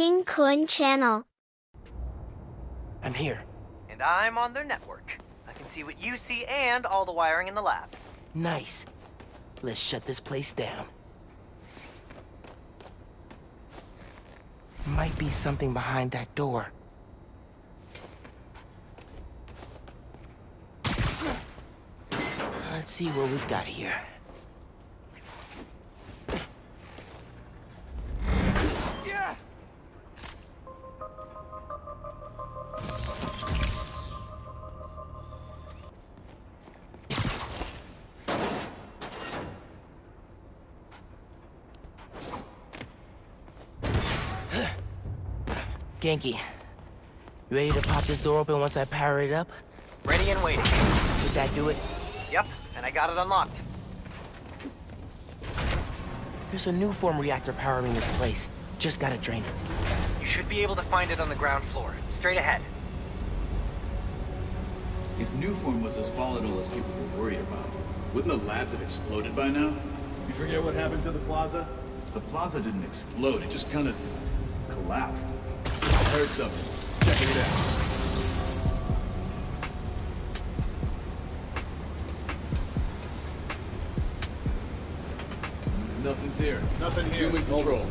King Kun channel. I'm here. And I'm on their network. I can see what you see and all the wiring in the lab. Nice. Let's shut this place down. Might be something behind that door. Let's see what we've got here. Ganke, you ready to pop this door open once I power it up? Ready and waiting. Did that do it? Yep, and I got it unlocked. There's a Nuform reactor powering this place. Just gotta drain it. You should be able to find it on the ground floor. Straight ahead. If Nuform was as volatile as people were worried about, wouldn't the labs have exploded by now? You forget what happened to the plaza? The plaza didn't explode, it just kind of collapsed. Something. Checking it out. Nothing's here. Nothing here. Human control.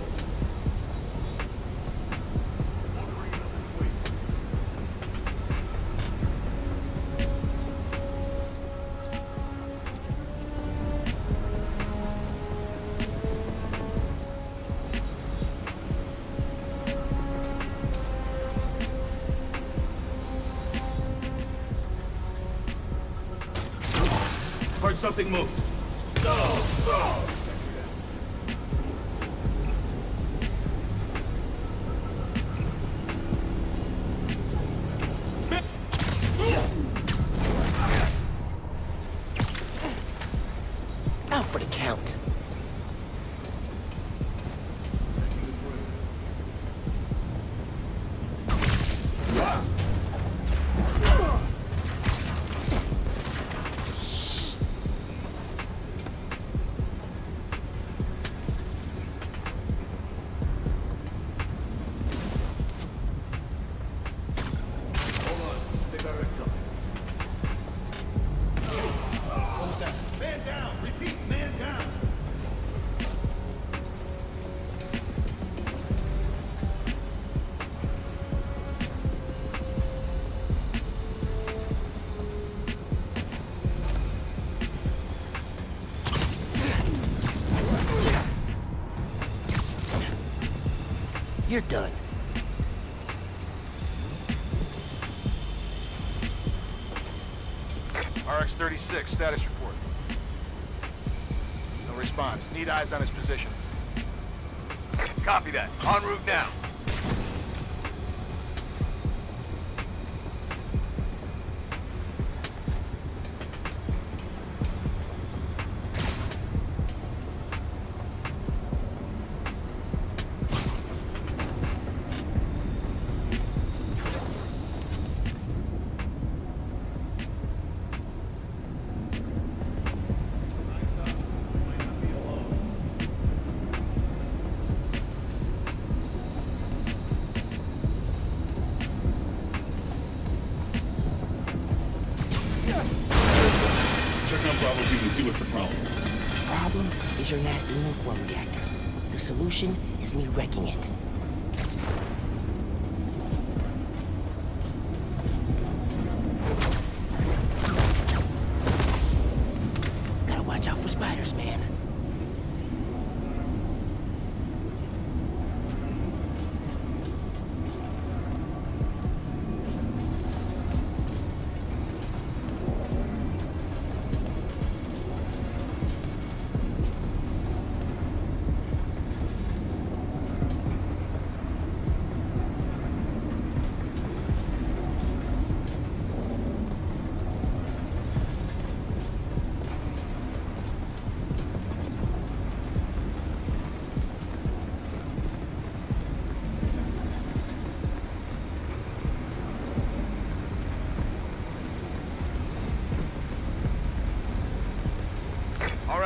Something move. Out for the count. You're done. RX-36, status report. No response. Need eyes on his position. Copy that. En route now. Out team and see what's the problem. Problem is your nasty new form reactor. The solution is me wrecking it.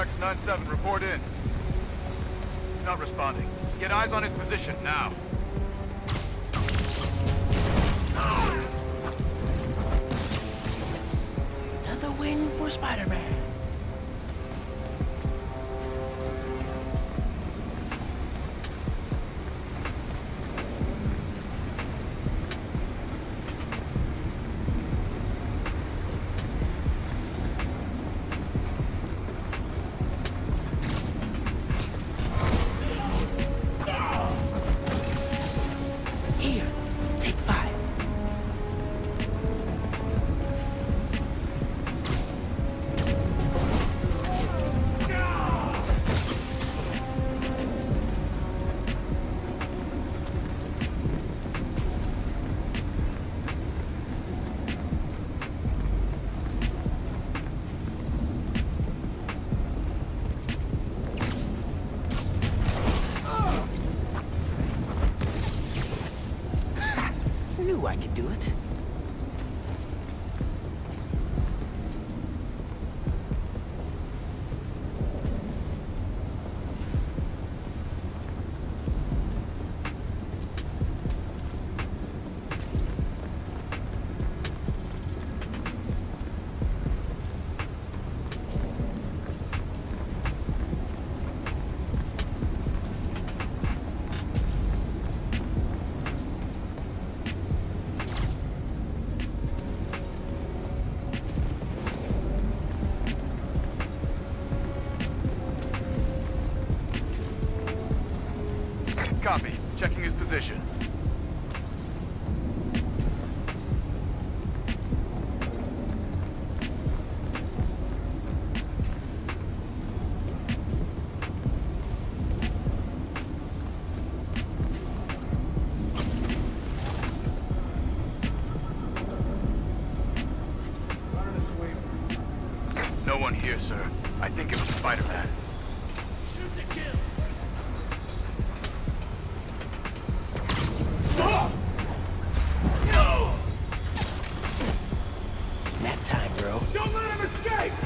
Sharks 9-7, report in. He's not responding. Get eyes on his position, now. Another win for Spider-Man. I could do it. No one here, sir. I think it was Spider-Man. Nap time, bro. Don't let him escape!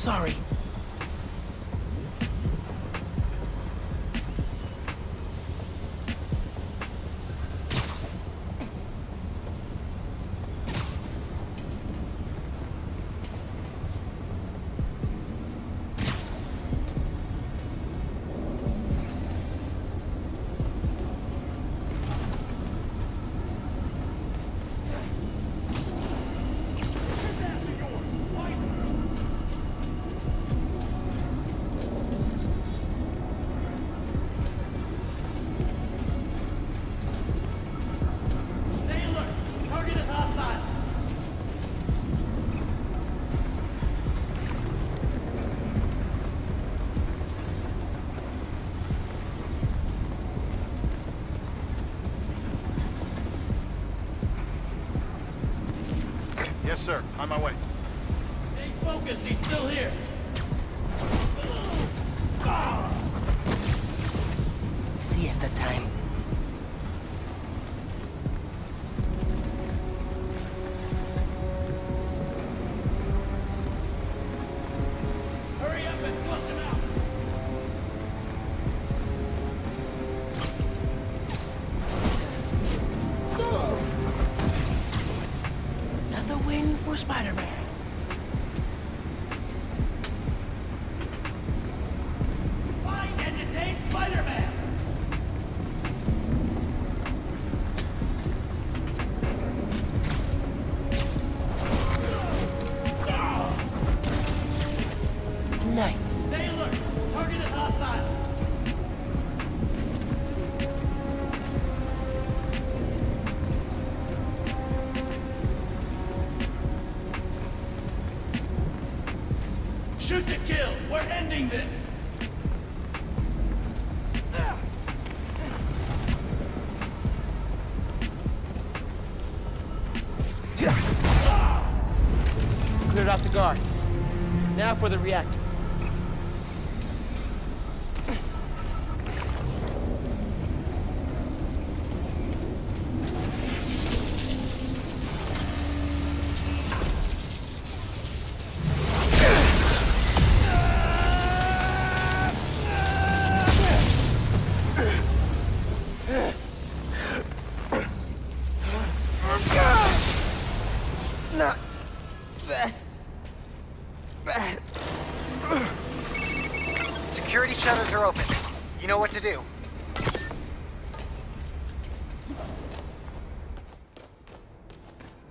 Sorry. Yes, sir. On my way. Stay focused, he's still here. Siesta time. Shoot to kill. We're ending this. Cleared out the guards. Now for the reactor. Security shutters are open. You know what to do.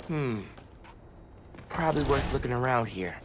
Hmm. Probably worth looking around here.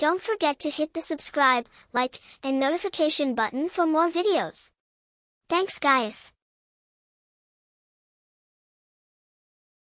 Don't forget to hit the subscribe, like, and notification button for more videos. Thanks guys.